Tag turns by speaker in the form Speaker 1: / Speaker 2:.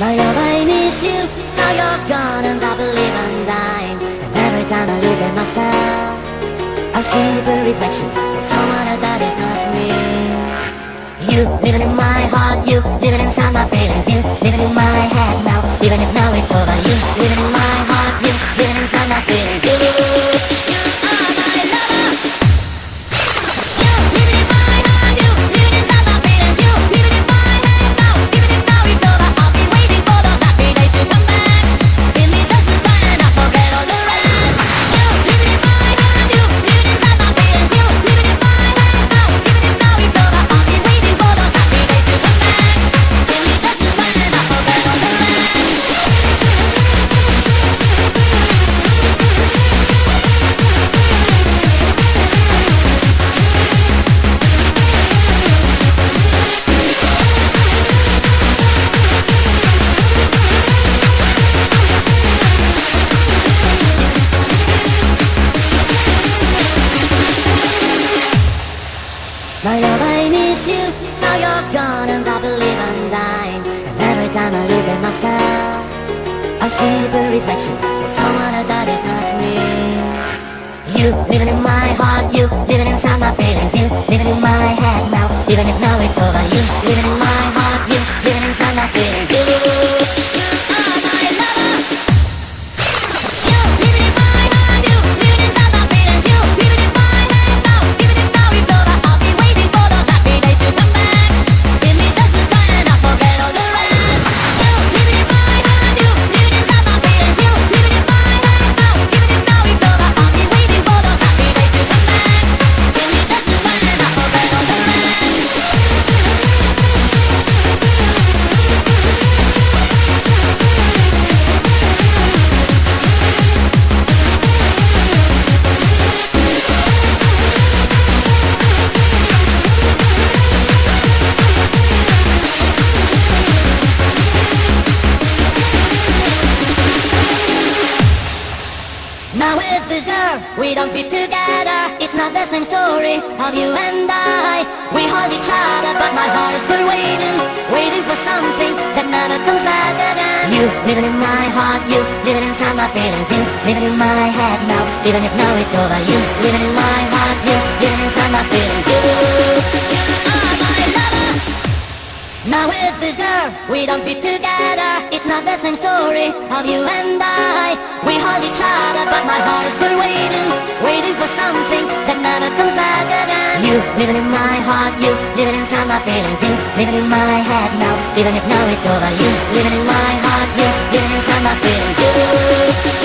Speaker 1: My love, I miss you. Now you're gone and I believe I'm dying. And every time I look at myself, I see the reflection of someone else that is not me. You living in my heart, you living inside my feelings, you living in my head Now you're gone and I believe I'm dying. And every time I look at myself, I see the reflection of someone else that is not me. You living in my heart, you living inside my feelings, you living in my head now, even if now it's over. You we don't fit together. It's not the same story of you and I. We hold each other, but my heart is still waiting Waiting for something that never comes back again. You living in my heart, you living inside my feelings. You living in my head now, even if now it's over. You living in my heart, you living inside my feelings. You, you are my lover. Now with this girl, we don't fit together. It's not the same story of you and I We hold each other, but my heart is still waiting Waiting for something that never comes back again. You living in my heart, you living inside my feelings You living in my head now, even if now it's over You living in my heart, you living inside my feelings You